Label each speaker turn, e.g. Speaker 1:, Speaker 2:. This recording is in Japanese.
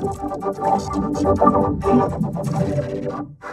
Speaker 1: 私たちはどこを変えているのか。